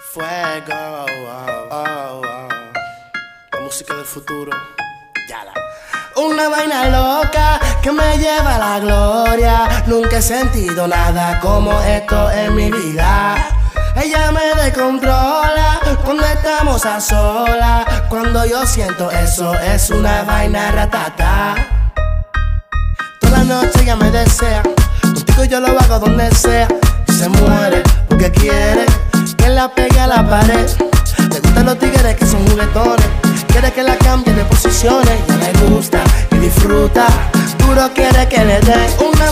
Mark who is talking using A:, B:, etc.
A: Fuego, oh, oh, oh. la música del futuro. Yala. Una vaina loca que me lleva a la gloria. Nunca he sentido nada como esto en mi vida. Ella me descontrola cuando estamos a solas. Cuando yo siento eso, es una vaina ratata. Toda la noche ella me desea. Contigo yo lo hago donde sea. Y se muere la pegue a la pared. Le gustan los tigres que son juguetones. Quiere que la cambie de posiciones. Ya le gusta y disfruta. Duro quiere que le dé una